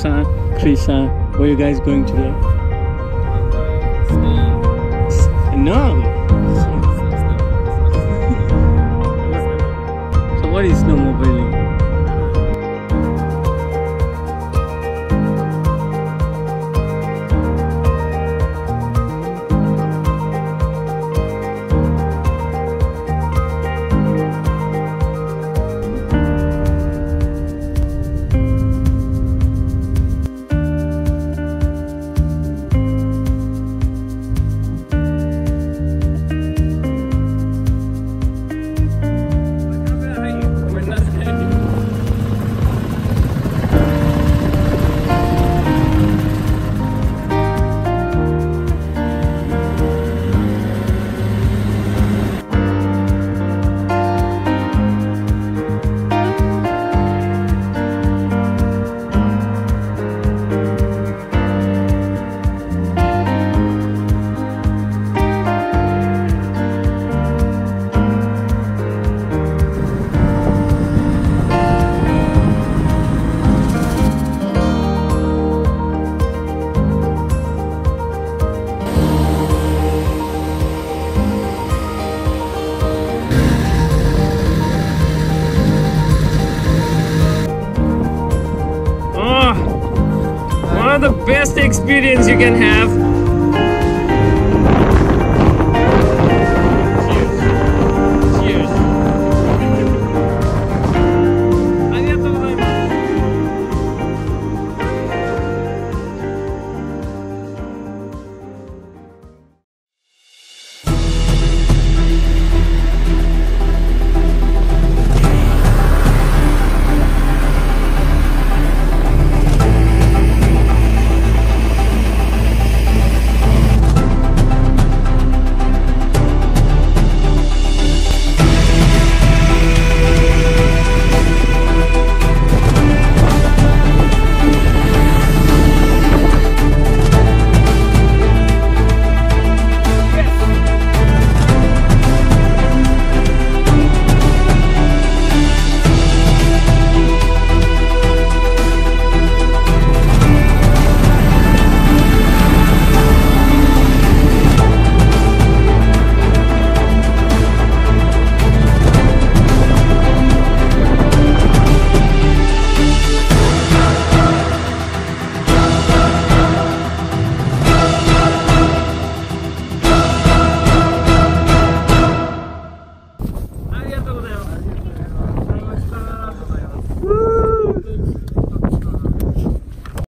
Krisha, Krisha, where are you guys going today? No. So what is snowmobiling? The best experience you can have